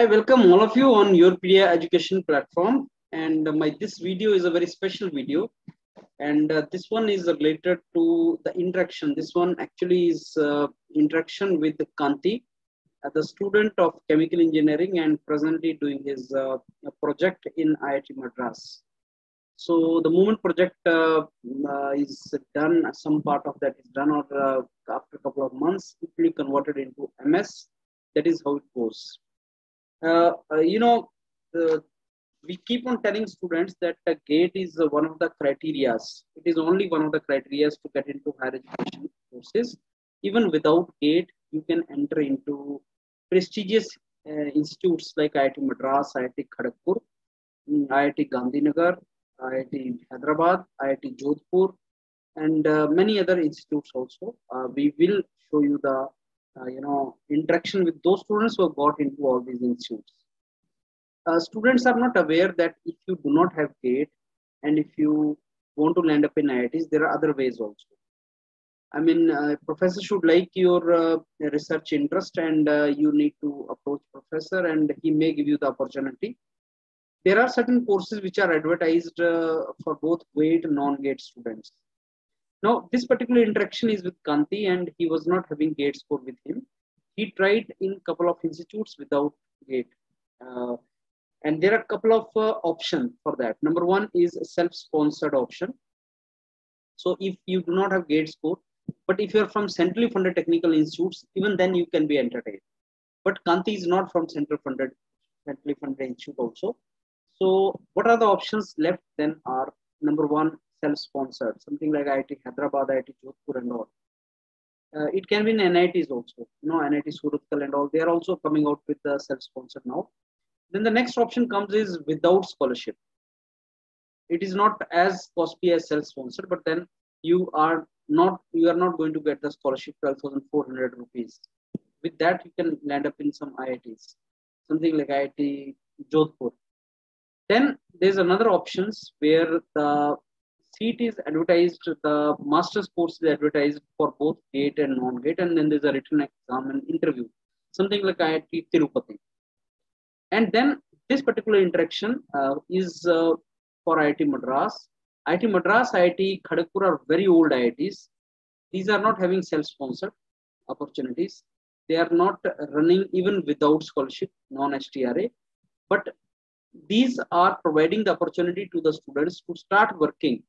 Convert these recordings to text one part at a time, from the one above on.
I welcome all of you on YourPedia education platform. And my this video is a very special video. And uh, this one is related to the interaction. This one actually is uh, interaction with Kanti, uh, the student of chemical engineering and presently doing his uh, project in IIT Madras. So the movement project uh, uh, is done, some part of that is done or, after a couple of months, it will be converted into MS. That is how it goes. Uh, uh, you know, we keep on telling students that the gate is one of the criterias. It is only one of the criterias to get into higher education courses. Even without gate, you can enter into prestigious uh, institutes like IIT Madras, IIT Kharagpur, mm, IIT Gandhinagar, IIT Hyderabad, IIT Jodhpur, and uh, many other institutes also. Uh, we will show you the uh, you know, interaction with those students who have got into all these institutes. Uh, students are not aware that if you do not have GATE and if you want to land up in IITs, there are other ways also. I mean, uh, professor should like your uh, research interest and uh, you need to approach professor and he may give you the opportunity. There are certain courses which are advertised uh, for both GATE and non-GATE students. Now, this particular interaction is with Kanti and he was not having gate score with him. He tried in a couple of institutes without gate. Uh, and there are a couple of uh, options for that. Number one is self-sponsored option. So if you do not have gate score, but if you're from centrally funded technical institutes, even then you can be entertained. But Kanti is not from central funded, centrally funded institute also. So what are the options left then are number one, self-sponsored, something like IIT Hyderabad, IIT Jodhpur and all. Uh, it can be in NITs also, you know, NIT Surathkal and all. They are also coming out with the self-sponsored now. Then the next option comes is without scholarship. It is not as costly as self-sponsored, but then you are not you are not going to get the scholarship 12,400 rupees. With that, you can land up in some IITs, something like IIT Jodhpur. Then there's another options where the seat is advertised, the master's course is advertised for both gate and non-gate, and then there's a written exam and interview, something like IIT Tirupati. And then this particular interaction uh, is uh, for IIT Madras. IIT Madras, IIT Kharagpur are very old IITs. These are not having self-sponsored opportunities. They are not running even without scholarship, non-STRA. But these are providing the opportunity to the students to start working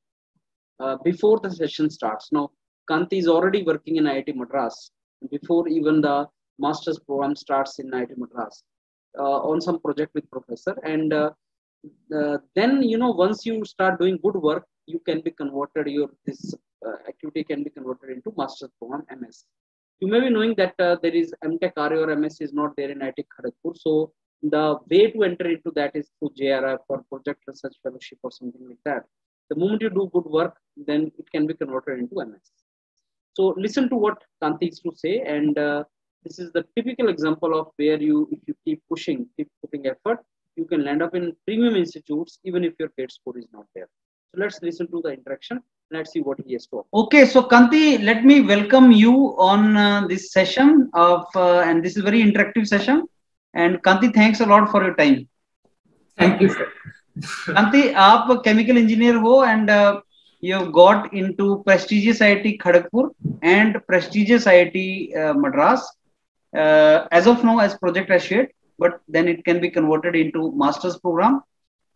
uh, before the session starts. Now, Kanti is already working in IIT Madras before even the master's program starts in IIT Madras uh, on some project with professor. And uh, then, you know, once you start doing good work, you can be converted, your this uh, activity can be converted into master's program MS. You may be knowing that there is MTech RA or MS is not there in IIT Kharagpur. So the way to enter into that is through JRF or project research fellowship or something like that. The moment you do good work, then it can be converted into MS. So listen to what Kanti is to say, and uh, this is the typical example of where you, if you keep pushing, keep putting effort, you can land up in premium institutes even if your gate score is not there. So let's listen to the interaction. Let's see what he has to offer. Okay, so Kanti, let me welcome you on uh, this session of, uh, and this is very interactive session. And Kanti, thanks a lot for your time. Thank you, sir. Kanti, आप chemical engineer हो and uh, you have got into prestigious IIT Kharagpur and prestigious IIT uh, Madras. Uh, as of now, as project associate, but then it can be converted into master's program.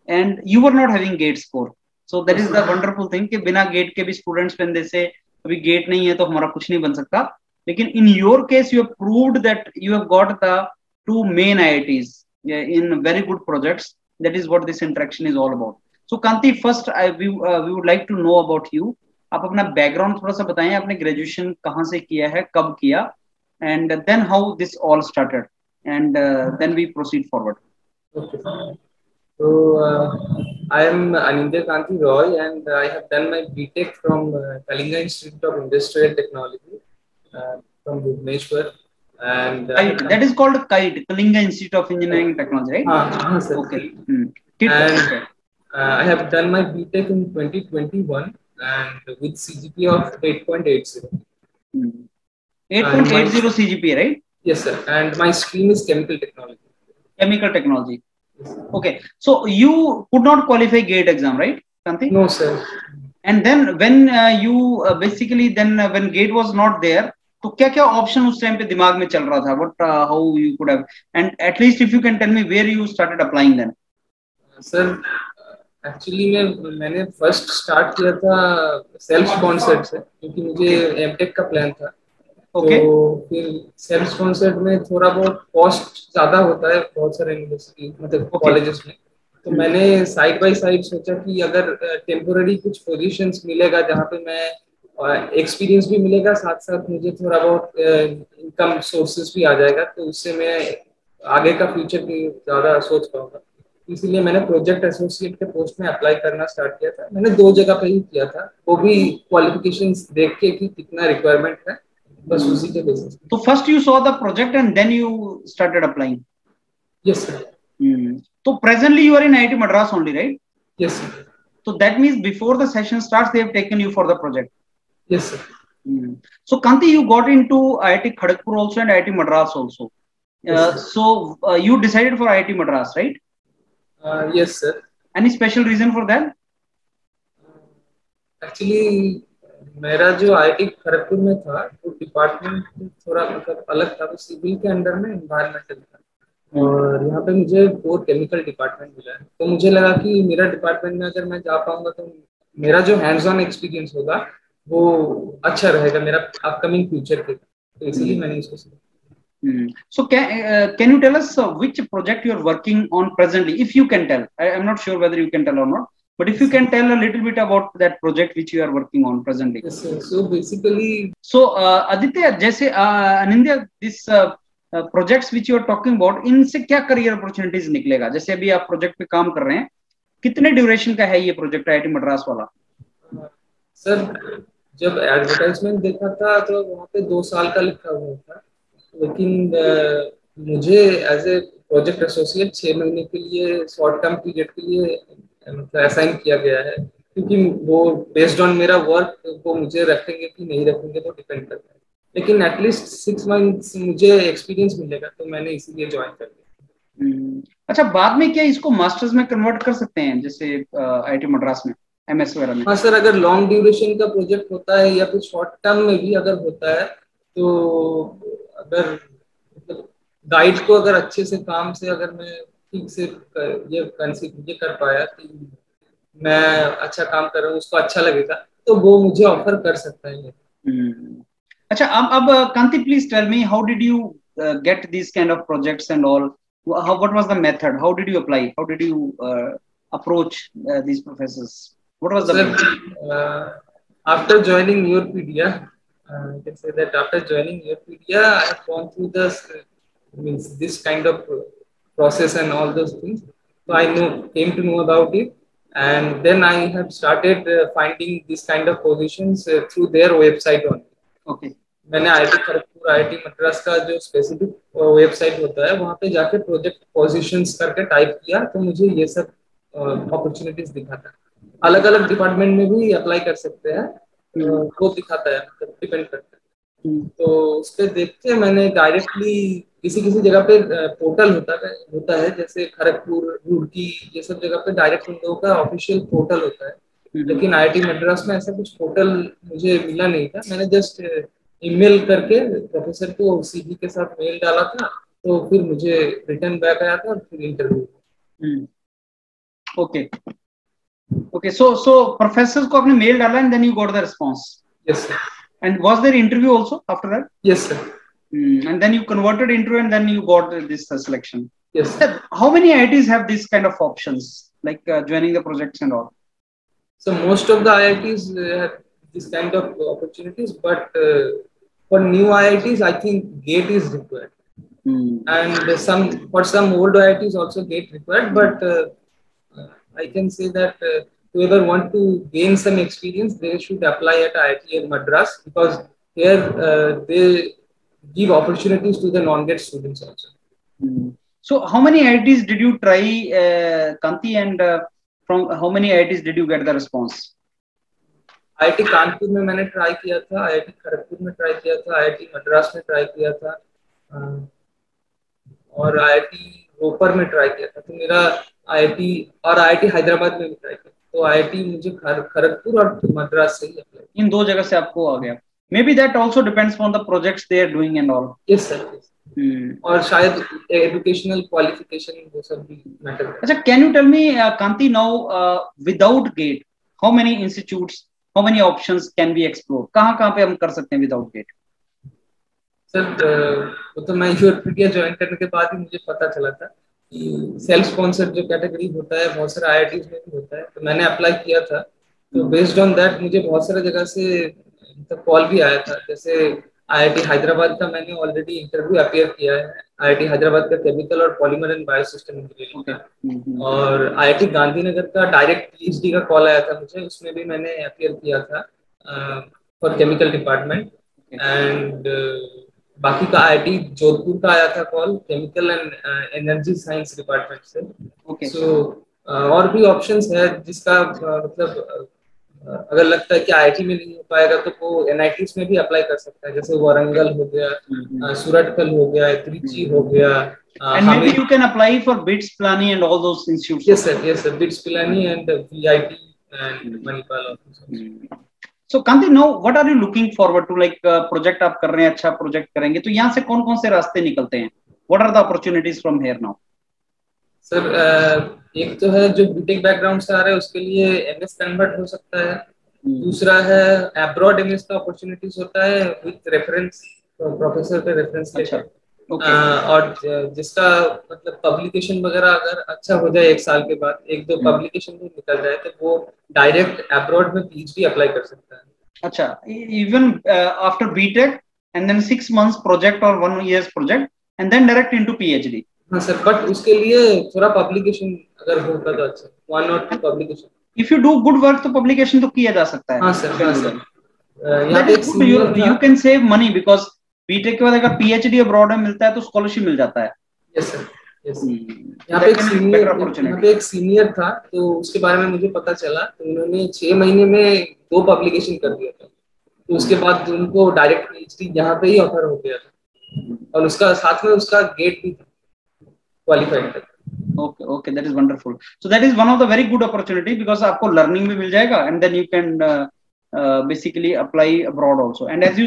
And you were not having gate score. So that is the wonderful thing कि बिना gate के भी students when they say अभी gate नहीं है तो हमारा कुछ नहीं बन सकता. लेकिन in your case you have proved that you have got the two main IITs in very good projects that is what this interaction is all about So Kanti first we would like to know about you आप अपना background थोड़ा सा बताएँ आपने graduation कहाँ से किया है कब किया and then how this all started and then we proceed forward तो I am Anindya Kanti Roy and I have done my BTech from Kalinga Institute of Industrial Technology from Bhubaneswar and that is called KIIT Kalinga Institute of Engineering Technology right हाँ sir okay ठीक है i have done my btech in 2021 and with cgp of 8.80 hmm. 8.80 cgpa right yes sir and my stream is chemical technology Chemical technology. Okay. So you could not qualify GATE exam, right, Kanti? No, sir. And then when uh, you uh, basically then uh, when GATE was not there, तो क्या क्या option उस time पे दिमाग में चल रहा था what how you could have and at least if you can tell me where you started applying then sir Actually मैं मैंने फ़र्स्ट स्टार्ट किया था सेल्फ स्पॉन्सर्ड से क्योंकि मुझे एमटेक का प्लान था okay. तो फिर सेल्फ स्पॉन्सर्ड में थोड़ा बहुत कॉस्ट ज़्यादा होता है बहुत सारे यूनिवर्सिटी मतलब Okay. कॉलेजेस में तो Hmm. मैंने साइड बाय साइड सोचा कि अगर टेम्पोररी कुछ पोजीशंस मिलेगा जहाँ पे मैं एक्सपीरियंस भी मिलेगा साथ साथ मुझे थोड़ा बहुत इनकम सोर्सेस भी आ जाएगा तो उससे मैं आगे का फ्यूचर भी ज़्यादा सोच पाऊँगा इसीलिए मैंने प्रोजेक्ट एसोसिएट के पोस्ट में अप्लाई करना स्टार्ट किया था। मैंने दो जगह पे ही किया था। वो भी क्वालिफिकेशन देख के कि कितना रिक्वायरमेंट है बस उसी के बेसिस तो first you saw the project and then you started applying yes sir तो presently you are in IIT Madras only right yes sir तो that means before the session starts they have taken you for the project yes sir so Kanti you got into IIT Kharagpur also and IIT Madras also so you decided for IIT Madras right yes sir Any special reason for that? Actually मेरा जो IT Kharagpur में था वो department थोड़ा मतलब अलग था वो सिविल के अंडर में एनवायरमेंटल था। और यहाँ पे मुझे कोर केमिकल डिपार्टमेंट मिला। है तो मुझे लगा कि मेरा डिपार्टमेंट में अगर मैं जा पाऊँगा तो मेरा जो हैंड्स ऑन एक्सपीरियंस होगा वो अच्छा रहेगा मेरा अपकमिंग फ्यूचर के तो इसीलिए मैंने इसको select Hmm. So can uh, can you tell us uh, which project you are working on presently, if you can tell? I am not sure whether you can tell or not, but if you can tell a little bit about that project which you are working on presently. Yes, sir. So basically, So uh, Aditya, जैसे uh, Anindya, this uh, uh, projects which you are talking about, इनसे क्या career opportunities निकलेगा? जैसे अभी आप project पे काम कर रहे हैं, कितने ड्यूरेशन का है ये प्रोजेक्ट आईआईटी मद्रास वाला? सर जब एडवर्टाइजमेंट देखा था तो वहाँ पे दो साल का लिखा हुआ था लेकिन मुझे एज ए प्रोजेक्ट एसोसिएट छह महीने के लिए शॉर्ट टर्म पीरियड के लिए मतलब असाइन किया गया है। क्योंकि वो बेस्ड ऑन मेरा वर्क वो मुझे रखेंगे कि नहीं रखेंगे वो डिपेंड करता है। लेकिन एटलीस्ट सिक्स मंथ्स मुझे एक्सपीरियंस मिलेगा तो मैंने इसीलिए ज्वाइन कर लिया हम्म, अच्छा बाद में क्या इसको मास्टर्स में कन्वर्ट कर सकते हैं जैसे आईआईटी मद्रास में एमएस वगैरह में? हाँ सर अगर लॉन्ग ड्यूरेशन का प्रोजेक्ट होता है या फिर शॉर्ट टर्म में भी अगर होता है तो अगर मतलब गाइड को अगर अच्छे से काम से अगर मैं ठीक से कर- ये कंसिड ये कर पाया कि मैं अच्छा काम कर रहा हूँ उसको अच्छा लगेगा तो वो मुझे ऑफ़र कर सकता है ये हम्म, अच्छा अब अब Kanti please tell me how did you get these kind of projects and all how what was the method how did you apply how did you uh, approach uh, these professors what was the Sir, uh, after joining Europedia, uh, I can say that after joining Europedia, I have gone through this means this kind of process and all those things. So I know came to know about it, and then I have started uh, finding this kind of positions uh, through their website only. okay मैंने IIT Kharagpur IIT Madras का जो specific website होता है वहाँ पे जाके project positions करके type किया तो मुझे ये सब अपॉर्चुनिटीज़ दिखा था अलग अलग डिपार्टमेंट में भी अप्लाई कर सकते हैं अ, वो दिखाता है मतलब डिपेंड करता है। हम्म, तो उस पर देख के मैंने डायरेक्टली किसी किसी जगह पे पोर्टल होता है होता है जैसे खड़गपुर रुड़की ये सब जगह पे डायरेक्ट उन लोगों का ऑफिशियल पोर्टल होता है। हम्म, लेकिन आईआईटी मद्रास में ऐसा कुछ पोर्टल मुझे मिला नहीं था। मैंने जस्ट ईमेल करके प्रोफेसर को सीवी के साथ मेल डाला था तो फिर मुझे रिटर्न बैक आया था और फिर interview hmm, okay. okay so so professors को आपने मेल डाला and then you got the response yes sir and was there interview also after that yes sir Hmm, and then you converted into and then you got this uh, selection yes Sir, how many IITs have this kind of options like uh, joining the projects and all So most of the IITs uh, have this kind of opportunities, but uh, for new IITs, I think GATE is required, Hmm. and some for some old IITs also GATE required. But uh, uh, I can say that uh, whoever want to gain some experience, they should apply at IIT in Madras because here uh, they give opportunities to the non-GATE students also. Hmm. So, how many IITs did you try, uh, Kanti, and uh, from how many IITs did you get the response? IIT Kanpur में मैंने try किया था IIT Kharagpur में try किया था IIT Madras में try किया था अ, और आईआईटी रोपर में ट्राई किया था तो मेरा आईआईटी और आईआईटी हैदराबाद में भी ट्राई किया। तो आईआईटी मुझे खड़गपुर और मद्रास से ही अप्लाई इन दो जगह से आपको आ गया। Maybe that also depends on the projects they are doing and all yes sir और शायद एजुकेशनल क्वालिफिकेशन वो सब भी मैटर अच्छा can you tell me Kanti now without GATE how many institutes how many options can be explore कहाँ कहाँ पे हम कर सकते हैं विदाउट गेट सर वो तो मैं यूरोपिया ज्वाइन करने के बाद ही मुझे पता चला था। सेल्फ स्पॉन्सर जो कैटेगरी होता है बहुत सारे आई में भी होता है तो मैंने अप्लाई किया था। तो बेस्ड ऑन दैट मुझे बहुत सारे जगह से मतलब कॉल भी आया था। जैसे आईआईटी हैदराबाद का मैंने ऑलरेडी इंटरव्यू अपियर किया है। आईआईटी हैदराबाद का केमिकल और पॉलीमर एंड बायोसिस्टम इंजीनियरिंग का। और आईआईटी गांधीनगर का डायरेक्ट पीएचडी का कॉल आया था मुझे उसमें भी मैंने अपियर किया था फॉर केमिकल डिपार्टमेंट एंड बाकी का आईआईटी जोधपुर का आया था call chemical and energy science department से ओके सो और भी ऑप्शंस है जिसका uh, मतलब uh, अगर लगता है कि आईआईटी में नहीं हो पाएगा तो वो एनआईटी में भी अप्लाई कर सकता है जैसे वारंगल हो गया uh, सूरतकल हो गया त्रिची हो गया and maybe you can apply for BITS Pilani and all those institutes. Yes, sir. Yes, sir. BITS Pilani and VIT and Manipal also. So Kanti no what are you looking forward to like project आप कर रहे हैं अच्छा project करेंगे तो यहाँ से कौन कौन से रास्ते निकलते हैं? What are the opportunities from here now sir एक तो है जो बीटेक बैकग्राउंड से आ रहा है उसके लिए एमएस कन्वर्ट हो सकता है। Hmm. दूसरा है अब्रॉड एमएस का अपॉर्चुनिटीज़ होता है विद रेफरेंस प्रोफेसर पे रेफरेंस अच्छा। Okay. और जिसका मतलब पब्लिकेशन वगैरह अगर अच्छा हो जाए एक साल के बाद एक दो पब्लिकेशन भी निकल जाए तो वो डायरेक्ट अब्रॉड में पीएचडी अप्लाई कर सकता है। अच्छा even after BTech and then six months project और one years project and then direct into PhD हाँ सर बट उसके लिए थोड़ा पब्लिकेशन अगर होगा तो अच्छा वन और two publication if you do good work तो पब्लिकेशन तो किया जा सकता है। हाँ सर हाँ sir. You can save money because BTech के बाद अगर पीएचडी अब्रॉड में मिलता है तो स्कॉलरशिप मिल जाता है। यस सर यहाँ पे एक सीनियर यहाँ पे एक सीनियर था तो उसके बारे में मुझे पता चला तो उन्होंने छह महीने में दो पब्लिकेशन कर दिया था। तो उसके बाद उनको डायरेक्ट पीएचडी यहाँ पे ही ऑफ़र हो गया था। और उसका साथ में उसका गेट भी था क्वालिफाइड था। Okay okay that is wonderful. So that is one of the very good opportunity because आपको लर्निंग भी मिल जाएगा and then you can basically uh, basically apply abroad also. And as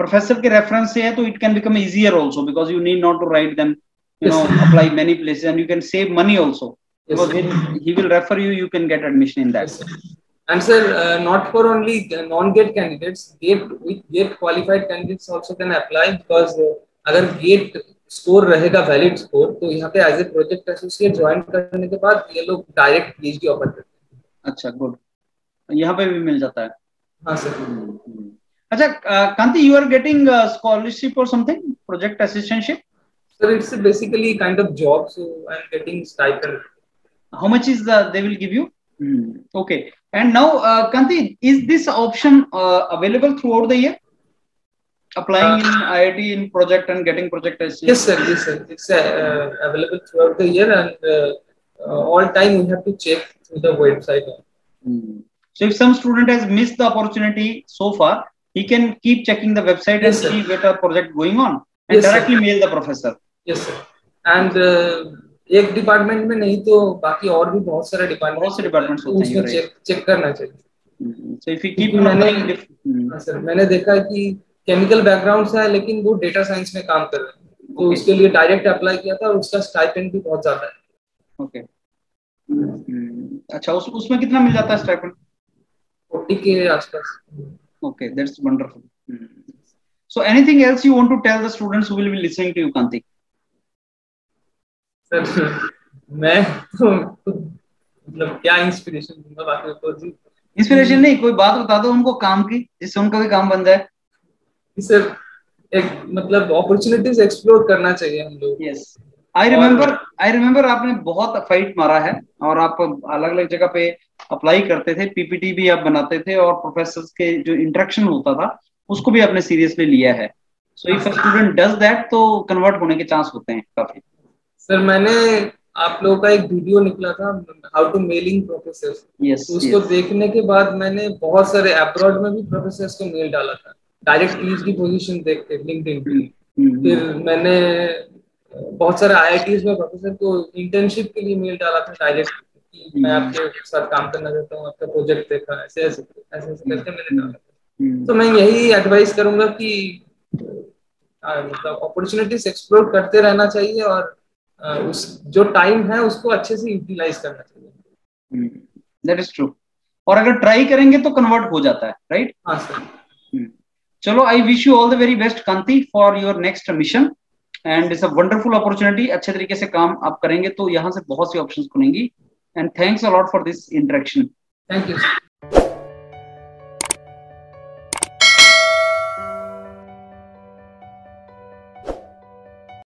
professor के reference से है तो it can become easier also because you need not to write them you know apply many places and you can save money also yes, because when he will refer you you can get admission in that yes, and sir uh, not for only non gate candidates gate with gate qualified candidates also can apply because uh, अगर GATE score रहेगा valid score तो यहाँ पे as a project associate join करने के बाद ये लोग डायरेक्ट पीएचडी ऑफ़र करते हैं अच्छा गुड यहाँ पे भी मिल जाता है हाँ sir Acha, uh, Kanti, you are getting a scholarship or something? Project assistantship? Sir, it's basically kind of job, so I'm getting stipend. How much is the they will give you? Hmm. Okay. And now, uh, Kanti, is this option uh, available throughout the year? Applying in IIT in project and getting project assistance? Yes, sir. Yes, sir. It's uh, available throughout the year, and uh, uh, all time we have to check through the website. Hmm. So, if some student has missed the opportunity so far, he can keep checking the website yes, and sir. see what a project going on and yes, directly sir. mail the professor. Yes sir. And uh, एक department में नहीं तो बाकी और भी बहुत सारे department बहुत से डिपार्टमेंट्स होते हैं चेक चेक करना चाहिए। सो इफ़ यू कीप मैंने हाँ सर मैंने देखा है कि केमिकल बैकग्राउंड से है लेकिन वो डेटा साइंस में काम कर रहे हैं। तो उसके लिए डायरेक्ट अप्लाई किया था और उसका स्टाइपेंड भी बहुत ज़्यादा है। ओके अच्छा उस उसमें कितना मिल जाता है स्टाइपेंड 40 के आसपास। Okay, that's wonderful. Mm. So, anything else you want to tell the students who will be listening to you, Kanti? Sir, मैं तो मतलब क्या इंस्पिरेशन दूँगा बाकी को जी इंस्पिरेशन नहीं कोई बात बता दो उनको काम की जिससे उनका भी काम बन जाए सर एक मतलब अपॉर्चुनिटीज़ एक्सप्लोर करना चाहिए हम लोग yes I remember I remember आपने बहुत फाइट मारा है और आप अलग अलग जगह पे अप्लाई करते थे पीपीटी भी आप बनाते थे और प्रोफेसर के जो इंटरेक्शन होता था उसको भी आपने सीरियसली लिया है। So if student does that तो कन्वर्ट होने के चांस होते हैं काफ़ी। सर मैंने आप लोगों का एक वीडियो निकला था हाउ टू मेलिंग प्रोफेसर उसको yes. देखने के बाद मैंने बहुत सारे अब्रॉड में भी प्रोफेसर को मेल डाला था। डायरेक्ट पीएचडी पोजीशन देख के लिंक्डइन पे। फिर मैंने बहुत सारे आई में प्रोफेसर को इंटर्नशिप के लिए मेल डाला था डायरेक्ट मैं हम्म। आपके साथ काम करना चाहता हूँ आपका प्रोजेक्ट देखा ऐसे ऐसे ऐसे ऐसे करके मैंने डाला तो मैं यही एडवाइस करूँगा कि मतलब अपॉर्चुनिटीज़ एक्सप्लोर करते रहना चाहिए और उस जो टाइम है उसको अच्छे से यूटिलाइज करना चाहिए। दैट इज़ ट्रू और अगर ट्राई करेंगे तो कन्वर्ट हो जाता है राइट हाँ सर। चलो I wish you all the very best Kanti for your next mission and it's a wonderful opportunity अच्छे तरीके से काम आप करेंगे तो यहाँ से बहुत सी ऑप्शन खुलेंगी। And thanks a lot for this interaction thank you